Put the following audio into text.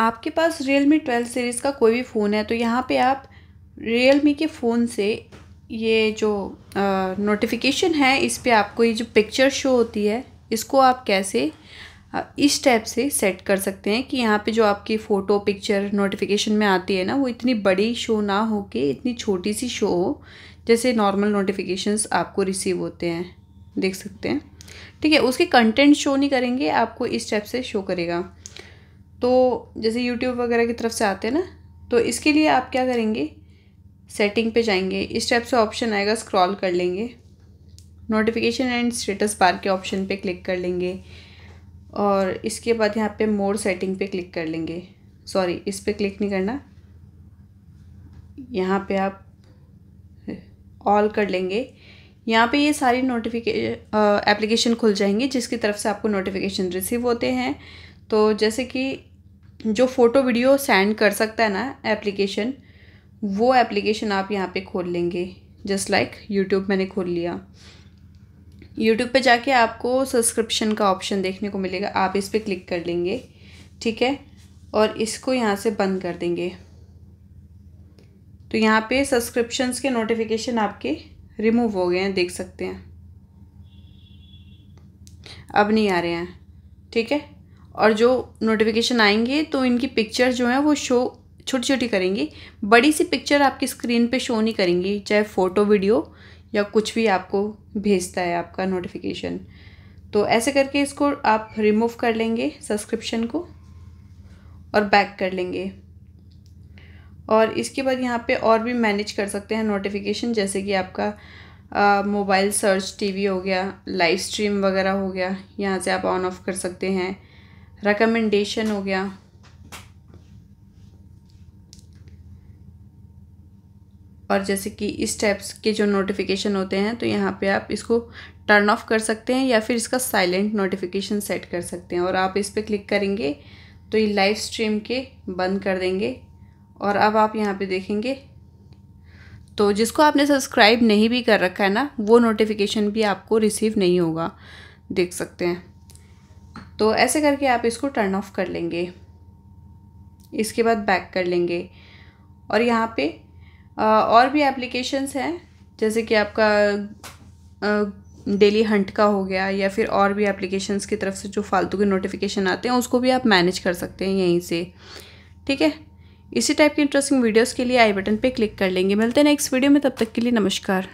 आपके पास Realme twelve series का कोई भी फ़ोन है तो यहाँ पे आप रियल मी के फ़ोन से ये जो नोटिफिकेशन है, इस पर आपको ये जो पिक्चर शो होती है, इसको आप कैसे इस टाइप से सेट कर सकते हैं कि यहाँ पे जो आपकी फ़ोटो पिक्चर नोटिफिकेशन में आती है ना, वो इतनी बड़ी शो ना हो के, इतनी छोटी सी शो हो, जैसे नॉर्मल नोटिफिकेशंस आपको रिसीव होते हैं, देख सकते हैं। ठीक है, उसके कंटेंट शो नहीं करेंगे, आपको इस टाइप से शो करेगा। तो जैसे यूट्यूब वगैरह की तरफ़ से आते हैं ना तो इसके लिए आप क्या करेंगे? सेटिंग पे जाएँगे। इस टाइप से ऑप्शन आएगा स्क्रॉल कर लेंगे। नोटिफिकेशन एंड स्टेटस बार के ऑप्शन पे क्लिक कर लेंगे। और इसके बाद यहाँ पे मोर सेटिंग पे क्लिक कर लेंगे। सॉरी इस पर क्लिक नहीं करना। यहाँ पे आप ऑल कर लेंगे। यहाँ पे ये सारी नोटिफिके एप्लीकेशन खुल जाएँगी, जिसकी तरफ़ से आपको नोटिफिकेशन रिसीव होते हैं। तो जैसे कि जो फ़ोटो वीडियो सेंड कर सकता है ना एप्लीकेशन वो एप्लीकेशन आप यहाँ पे खोल लेंगे। जस्ट लाइक यूट्यूब मैंने खोल लिया। यूट्यूब पे जाके आपको सब्सक्रिप्शन का ऑप्शन देखने को मिलेगा। आप इस पर क्लिक कर लेंगे। ठीक है? और इसको यहाँ से बंद कर देंगे। तो यहाँ पे सब्सक्रिप्शंस के नोटिफिकेशन आपके रिमूव हो गए हैं, देख सकते हैं। अब नहीं आ रहे हैं। ठीक है? और जो नोटिफिकेशन आएँगे तो इनकी पिक्चर जो है वो शो छोटी छोटी करेंगी। बड़ी सी पिक्चर आपकी स्क्रीन पे शो नहीं करेंगी, चाहे फ़ोटो वीडियो या कुछ भी आपको भेजता है आपका नोटिफिकेशन तो ऐसे करके इसको आप रिमूव कर लेंगे सब्सक्रिप्शन को और बैक कर लेंगे। और इसके बाद यहाँ पे और भी मैनेज कर सकते हैं नोटिफिकेशन जैसे कि आपका मोबाइल सर्च टीवी हो गया लाइव स्ट्रीम वगैरह हो गया, यहाँ से आप ऑन ऑफ़ कर सकते हैं। रिकमेंडेशन हो गया। और जैसे कि इस टाइप्स के जो नोटिफिकेशन होते हैं तो यहाँ पे आप इसको टर्न ऑफ़ कर सकते हैं या फिर इसका साइलेंट नोटिफिकेशन सेट कर सकते हैं। और आप इस पर क्लिक करेंगे तो ये लाइव स्ट्रीम के बंद कर देंगे। और अब आप यहाँ पे देखेंगे तो जिसको आपने सब्सक्राइब नहीं भी कर रखा है ना, वो नोटिफिकेशन भी आपको रिसीव नहीं होगा। देख सकते हैं। तो ऐसे करके आप इसको टर्न ऑफ़ कर लेंगे। इसके बाद बैक कर लेंगे। और यहाँ पे और भी एप्लीकेशंस हैं, जैसे कि आपका डेली हंट का हो गया या फिर और भी एप्लीकेशंस की तरफ़ से जो फालतू के नोटिफिकेशन आते हैं, उसको भी आप मैनेज कर सकते हैं यहीं से। ठीक है? इसी टाइप की इंटरेस्टिंग वीडियोस के लिए आई बटन पे क्लिक कर लेंगे। मिलते हैं नेक्स्ट वीडियो में, तब तक के लिए नमस्कार।